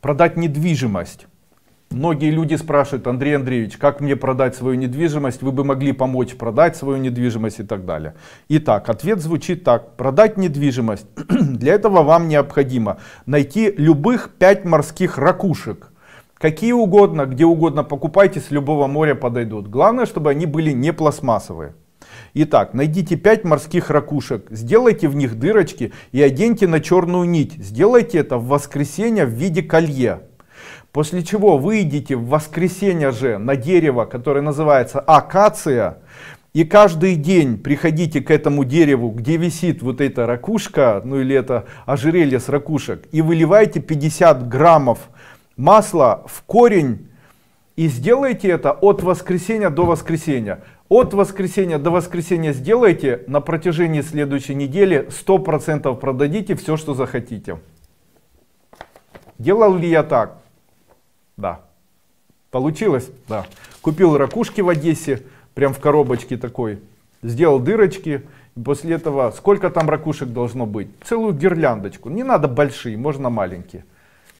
Продать недвижимость. Многие люди спрашивают, Андрей Андреевич, как мне продать свою недвижимость? Вы бы могли помочь продать свою недвижимость и так далее. Итак, ответ звучит так. Продать недвижимость. Для этого вам необходимо найти любых 5 морских ракушек. Какие угодно, где угодно покупайте, с любого моря подойдут. Главное, чтобы они были не пластмассовые. Итак, найдите 5 морских ракушек, сделайте в них дырочки и оденьте на черную нить. Сделайте это в воскресенье в виде колье. После чего выйдете в воскресенье же на дерево, которое называется акация, и каждый день приходите к этому дереву, где висит вот эта ракушка, ну или это ожерелье с ракушек, и выливайте 50 граммов масла в корень, и сделайте это от воскресенья до воскресенья. От воскресенья до воскресенья сделайте, на протяжении следующей недели 100% продадите все, что захотите. Делал ли я так? Да. Получилось? Да. Купил ракушки в Одессе, прям в коробочке такой. Сделал дырочки. После этого, сколько там ракушек должно быть? Целую гирляндочку. Не надо большие, можно маленькие.